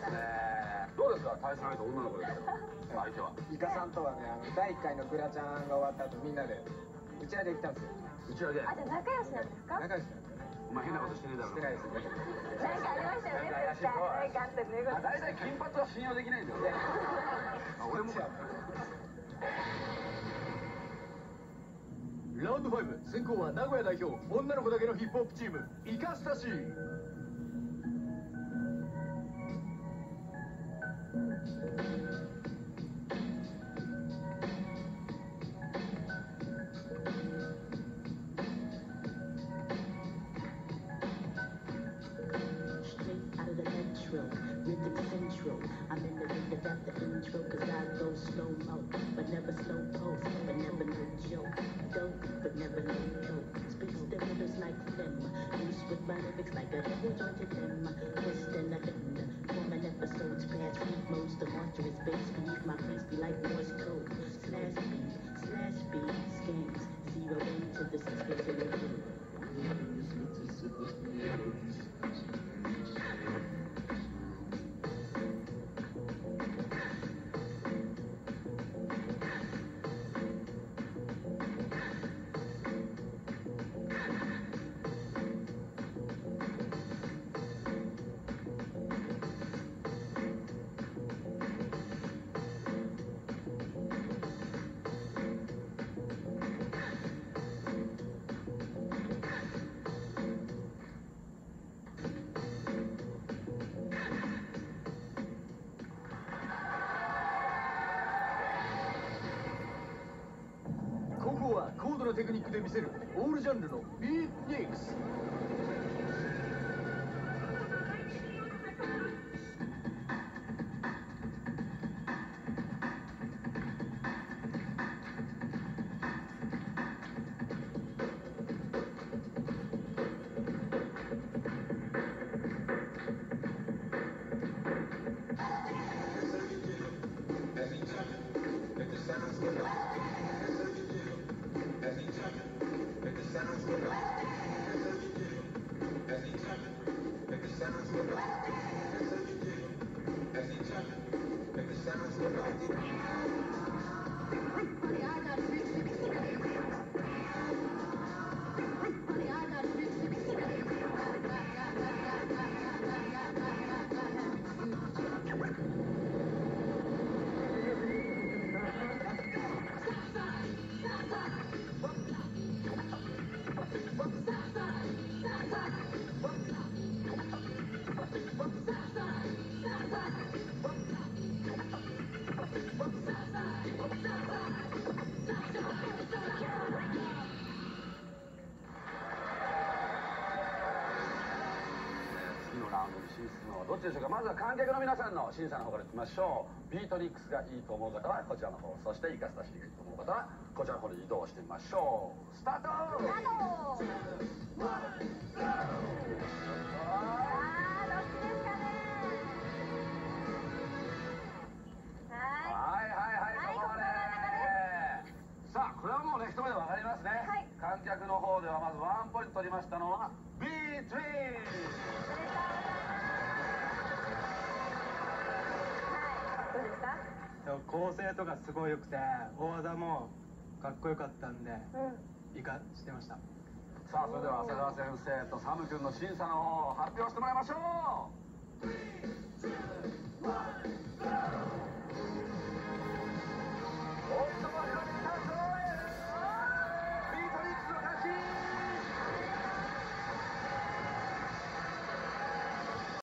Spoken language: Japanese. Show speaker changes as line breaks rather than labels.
ますね。どうですか？対戦相手女の子ですけど相手は？
イカさんとはねあの第1回のグラちゃんが終わった後みんなで打ち上げ行ったんですよ。
打ち上げ？
あじゃあ仲良しなんですか？
仲良しなんです
お前変なことしてねえだろ
してないですよね
なんかありましたよね絶対。なんかあったね
あ大体金髪は信用できないんだよね。あ俺も。か
ラウンド5先行は名古屋代表女の子だけのヒップホップチームイカスタシー
in the rhythm at cause I go slow mo, but never slow pose, but never no joke. Dope, but never no coke. The riddles like them, loose with my lyrics like a devil jointed. Twist and a
こは高度なテクニックで見せるオールジャンルのビートニックス」
Olha, ラウンドに進出のどっちでしょうかまずは観客の皆さんの審査の方からいきましょうビートニックスがいいと思う方はこちらの方そしてイカスタシーがいいと思う方はこちらの方に移動してみましょう。スタート。
スタート
観客の方ではまずワンポイント取りましたのは
B3
構成とかすごい良くて大技もかっこよかったんで、
うん、
いかしてました。
さあそれでは浅川先生とサム君の審査の方を発表してもらいましょう。